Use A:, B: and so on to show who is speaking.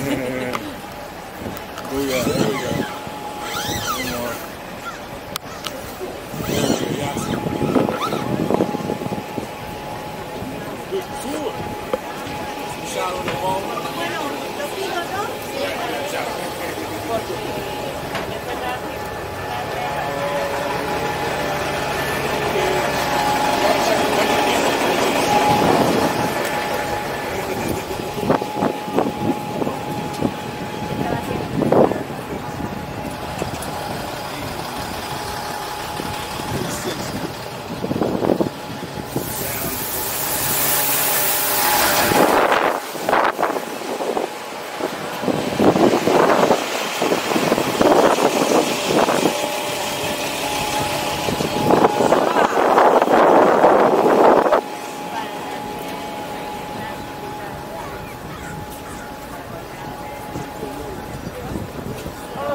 A: we go, there we go.
B: There we go, Good tour. Some shot on the ball.